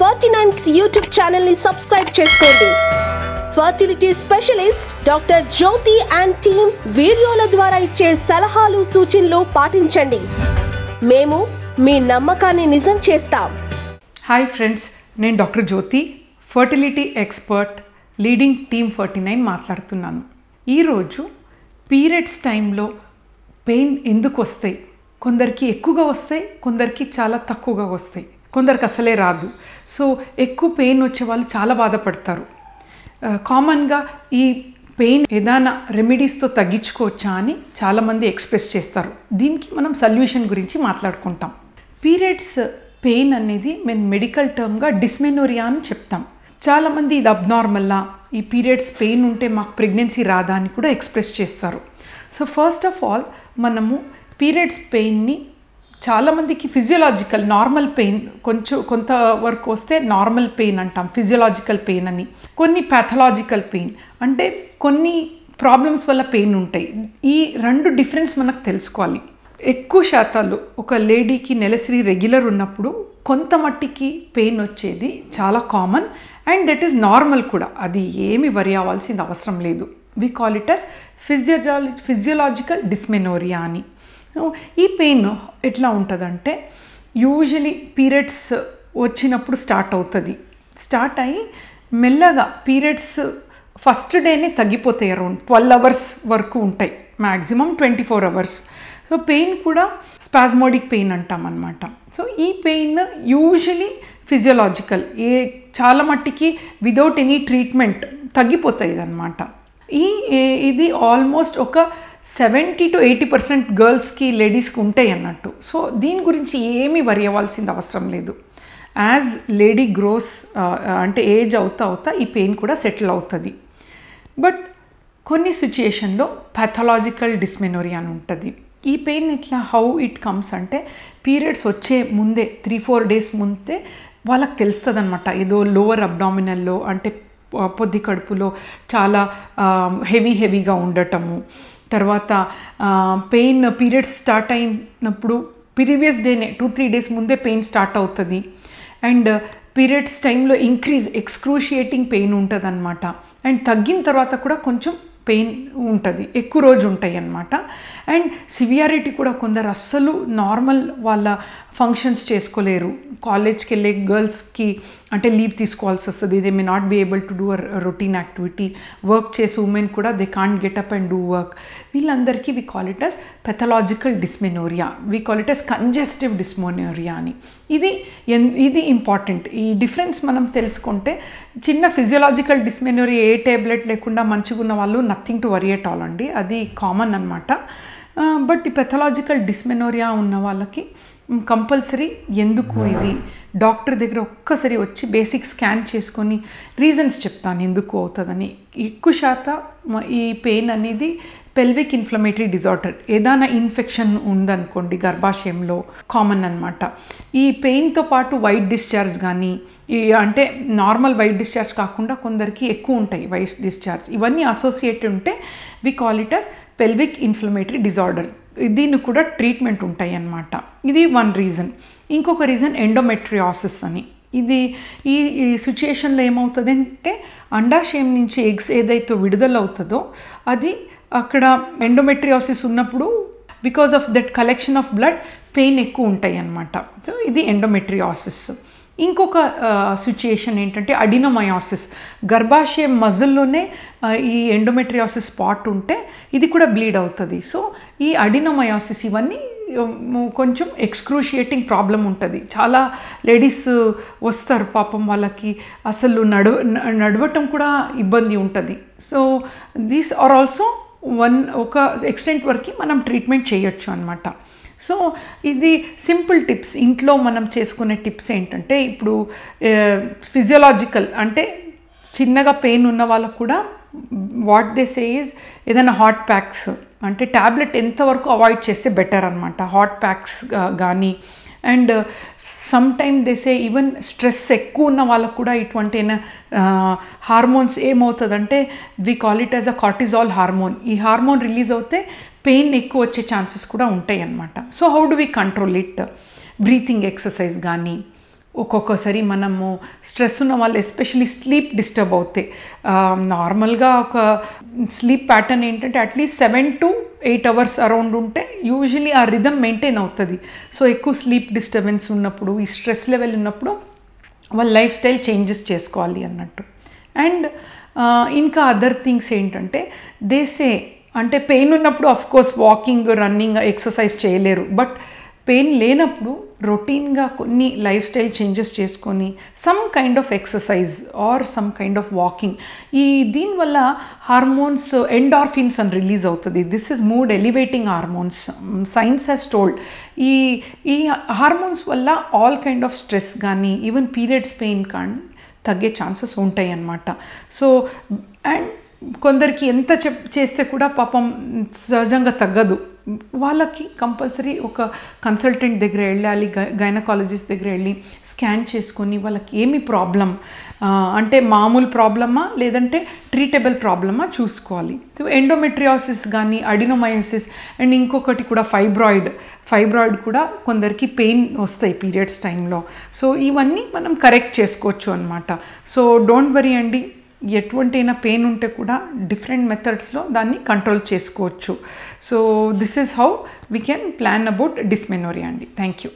Forty nines YouTube ఛానల్ని subscribe చేసుకోండి. Fertility specialist doctor Jyothi and team వీడియోల ద్వారా ఇచ్చే సలహాలు సూచనలు పాటించండి. మేము మీ నమ్మకాన్ని నిజం చేస్తాం. హాయ్ ఫ్రెండ్స్ నేను doctor Jyothi fertility expert leading team forty nine మాట్లాడుతున్నాను. ఈరోజు పీరియడ్స్ టైంలో పెయిన్ ఎందుకు వస్తాయి? కొందరికి ఎక్కువగా వస్తాయి కొందరికి చాలా తక్కువగా వస్తాయి. కొందరికి అసలే రాదు. సో ఎక్కువ పెయిన్ వచ్చే వాళ్ళు చాలా బాధపడతారు. కామన్గా ఈ పెయిన్ ఏదైనా రెమెడీస్తో తగ్గించుకోవచ్చా అని చాలామంది ఎక్స్ప్రెస్ చేస్తారు. దీనికి మనం సొల్యూషన్ గురించి మాట్లాడుకుంటాం. పీరియడ్స్ పెయిన్ అనేది మేము మెడికల్ టర్మ్గా డిస్మెనోరియా అని చెప్తాం. చాలామంది ఇది అబ్నార్మల్లా ఈ పీరియడ్స్ పెయిన్ ఉంటే మాకు ప్రెగ్నెన్సీ రాదా అని కూడా ఎక్స్ప్రెస్ చేస్తారు. సో ఫస్ట్ ఆఫ్ ఆల్ మనము పీరియడ్స్ పెయిన్ని చాలామందికి ఫిజియోలాజికల్ నార్మల్ పెయిన్ కొంచెం కొంతవరకు వస్తే నార్మల్ పెయిన్ అంటాం ఫిజియోలాజికల్ పెయిన్ అని. కొన్ని ప్యాథలాజికల్ పెయిన్ అంటే కొన్ని ప్రాబ్లమ్స్ వల్ల పెయిన్ ఉంటాయి. ఈ రెండు డిఫరెన్స్ మనకు తెలుసుకోవాలి. ఎక్కువ శాతాలు ఒక లేడీకి నెలసరి రెగ్యులర్ ఉన్నప్పుడు కొంత మట్టికి పెయిన్ వచ్చేది చాలా common and that is normal కూడా. అది ఏమి వరి అవ్వాల్సింది అవసరం లేదు. We call it as physiology physiological dysmenorrhoea అని. ఈ పెయిన్ ఎట్లా ఉంటుందంటే యూజువలీ పీరియడ్స్ వచ్చినప్పుడు స్టార్ట్ అవుతుంది. స్టార్ట్ అయ్యి మెల్లగా పీరియడ్స్ ఫస్ట్ డేనే తగ్గిపోతాయి అరౌండ్ ట్వెల్వ్ అవర్స్ వరకు ఉంటాయి maximum twenty four hours. So pain కూడా స్పాజ్మోడిక్ పెయిన్ అంటాం అనమాట సో ఈ పెయిన్ యూజువలీ ఫిజియోలాజికల్ ఏ చాలా మట్టికి విదౌట్ ఎనీ ట్రీట్మెంట్ తగ్గిపోతాయి అనమాట ఈ ఇది ఆల్మోస్ట్ ఒక సెవెంటీ టు ఎయిటీ పర్సెంట్ గర్ల్స్కి లేడీస్కి ఉంటాయి అన్నట్టు. సో దీని గురించి ఏమీ వరి అవ్వాల్సింది అవసరం లేదు. యాజ్ లేడీ గ్రోస్ అంటే ఏజ్ అవుతా అవుతా ఈ పెయిన్ కూడా సెటిల్ అవుతుంది. బట్ కొన్ని సిచ్యుయేషన్లో ప్యాథలాజికల్ డిస్మెనోరియా అని ఉంటుంది. ఈ పెయిన్ ఇట్లా హౌ ఇట్ కమ్స్ అంటే పీరియడ్స్ వచ్చే ముందే త్రీ ఫోర్ డేస్ ముందే వాళ్ళకి తెలుస్తుంది అనమాట ఏదో లోవర్ అబ్డామినల్లో అంటే పొద్ది కడుపులో చాలా హెవీ హెవీగా ఉండటము. తర్వాత పెయిన్ పీరియడ్స్ స్టార్ట్ అయినప్పుడు ప్రీవియస్ డేనే టూ త్రీ డేస్ ముందే పెయిన్ స్టార్ట్ అవుతుంది. అండ్ పీరియడ్స్ టైంలో ఇంక్రీజ్ ఎక్స్క్రూషియేటింగ్ పెయిన్ ఉంటుంది అనమాట అండ్ తగ్గిన తర్వాత కూడా కొంచెం పెయిన్ ఉంటుంది ఎక్కువ రోజు ఉంటాయి అన్నమాట. అండ్ సివియారిటీ కూడా కొందరు అస్సలు నార్మల్ వాళ్ళ ఫంక్షన్స్ చేసుకోలేరు. కాలేజ్కి వెళ్ళే గర్ల్స్కి అంటే లీవ్ తీసుకోవాల్సి వస్తుంది. They may not be able to do a routine activity work చేసే ఉమెన్ కూడా they can't get up and do work వీళ్ళందరికీ we call it as pathological dysmenorrhoea we call it as congestive dysmenorrhoea అని. ఇది ఇది important ఈ difference మనం తెలుసుకుంటే చిన్న ఫిజియలాజికల్ డిస్మెనోరియా ఏ టాబ్లెట్ లేకుండా మంచిగా ఉన్న వాళ్ళు nothing to worry at all అండి. అది కామన్ అనమాట బట్ ఈ పెథలాజికల్ డిస్మెనోరియా ఉన్న వాళ్ళకి కంపల్సరీ ఎందుకు ఇది? డాక్టర్ దగ్గర ఒక్కసారి వచ్చి బేసిక్ స్కాన్ చేసుకొని రీజన్స్ చెప్తాను ఎందుకు అవుతుందని. ఎక్కువ శాతం ఈ పెయిన్ అనేది పెల్విక్ ఇన్ఫ్లమేటరీ డిజార్డర్. ఏదైనా ఇన్ఫెక్షన్ ఉందనుకోండి గర్భాశయంలో కామన్ అనమాట ఈ పెయిన్తో పాటు వైట్ డిశ్చార్జ్ కానీ ఈ అంటే నార్మల్ వైట్ డిశ్చార్జ్ కాకుండా కొందరికి ఎక్కువ ఉంటాయి వైట్ డిశ్చార్జ్. ఇవన్నీ అసోసియేట్ ఉంటే we call it as pelvic inflammatory disorder దీనికి కూడా ట్రీట్మెంట్ ఉంటాయి అన్నమాట ఇది వన్ రీజన్ ఇంకొక రీజన్ ఎండోమెట్రియాసిస్ అని. ఇది ఈ ఈ సిచ్యుయేషన్లో ఏమవుతుంది అంటే అండాశయం నుంచి ఎగ్స్ ఏదైతే విడుదల అవుతుందో అది అక్కడ ఎండోమెట్రియాసిస్ ఉన్నప్పుడు because of that collection of blood pain ఎక్కువ ఉంటాయి అన్నమాట సో ఇది ఎండోమెట్రియాసిస్ ఇంకొక సిచ్యుయేషన్ ఏంటంటే అడినోమయోసిస్. గర్భాశయం మజిల్లోనే ఈ ఎండోమెట్రియాసిస్ స్పాట్ ఉంటే ఇది కూడా బ్లీడ్ అవుతుంది. సో ఈ అడినోమయోసిస్ ఇవన్నీ కొంచెం ఎక్స్క్రూషియేటింగ్ ప్రాబ్లం ఉంటుంది. చాలా లేడీస్ వస్తారు పాపం వాళ్ళకి. అసలు నడవ నడవటం కూడా ఇబ్బంది ఉంటుంది. So these are also one ఒక ఎక్స్టెంట్ వరకు మనం ట్రీట్మెంట్ చేయొచ్చు అనమాట సో ఇది సింపుల్ టిప్స్. ఇంట్లో మనం చేసుకునే టిప్స్ ఏంటంటే ఇప్పుడు ఫిజియోలాజికల్ అంటే చిన్నగా పెయిన్ ఉన్న వాళ్ళకు కూడా వాట్ దే సేజ్ ఏదైనా హాట్ ప్యాక్స్ అంటే ట్యాబ్లెట్ ఎంతవరకు అవాయిడ్ చేస్తే బెటర్ అనమాట హాట్ ప్యాక్స్ కానీ and some time these even stress ఎక్కువ ఉన్న వాళ్ళకు కూడా ఇటువంటి హార్మోన్స్ ఏమవుతుందంటే we call it as a cortisol hormone ఈ హార్మోన్ రిలీజ్ అవుతే పెయిన్ ఎక్కువ వచ్చే ఛాన్సెస్ కూడా ఉంటాయి అన్నమాట so how do we control it breathing exercise కానీ ఒక్కొక్కసారి మనము స్ట్రెస్ ఉన్న వాళ్ళు ఎస్పెషలీ స్లీప్ డిస్టర్బ్ అవుతాయి నార్మల్గా ఒక స్లీప్ ప్యాటర్న్ ఏంటంటే at least seven to eight hours around ఉంటే యూజువలీ ఆ రిధమ్ మెయింటైన్ అవుతుంది. సో ఎక్కువ స్లీప్ డిస్టర్బెన్స్ ఉన్నప్పుడు ఈ స్ట్రెస్ లెవెల్ ఉన్నప్పుడు వాళ్ళ లైఫ్ స్టైల్ చేంజెస్ చేసుకోవాలి అన్నట్టు. అండ్ ఇంకా అదర్ థింగ్స్ ఏంటంటే దేసే అంటే పెయిన్ ఉన్నప్పుడు of course walking running exercise చేయలేరు. బట్ పెయిన్ లేనప్పుడు రొటీన్గా కొన్ని లైఫ్ స్టైల్ చేంజెస్ చేసుకొని some kind of exercise or some kind of walking. ఈ దీనివల్ల హార్మోన్స్ ఎండార్ఫిన్స్ అని రిలీజ్ అవుతుంది. This is mood elevating hormones science has told ఈ ఈ హార్మోన్స్ వల్ల ఆల్ కైండ్ ఆఫ్ స్ట్రెస్ కానీ ఈవెన్ పీరియడ్స్ పెయిన్ కానీ తగ్గే ఛాన్సెస్ ఉంటాయి అన్నమాట సో అండ్ కొందరికి ఎంత చెప్ చేస్తే కూడా పాపం సహజంగా తగ్గదు. వాళ్ళకి కంపల్సరీ ఒక కన్సల్టెంట్ దగ్గర వెళ్ళాలి గైనకాలజిస్ట్ దగ్గర వెళ్ళి స్కాన్ చేసుకొని వాళ్ళకి ఏమి ప్రాబ్లం అంటే మామూలు ప్రాబ్లమా లేదంటే ట్రీటబుల్ ప్రాబ్లమా చూసుకోవాలి. సో ఎండోమెట్రియాసిస్ కానీ అడినోమయోసిస్ అండ్ ఇంకొకటి కూడా ఫైబ్రాయిడ్ ఫైబ్రాయిడ్ కూడా కొందరికి పెయిన్ వస్తాయి పీరియడ్స్ టైంలో సో ఇవన్నీ మనం కరెక్ట్ చేసుకోవచ్చు అనమాట సో డోంట్ వరీ అండి. ఎటువంటైనా పెయిన్ ఉంటే కూడా డిఫరెంట్ మెథడ్స్లో దాన్ని కంట్రోల్ చేసుకోవచ్చు. So this is how we can plan about dysmenorrhoea అండి. Thank you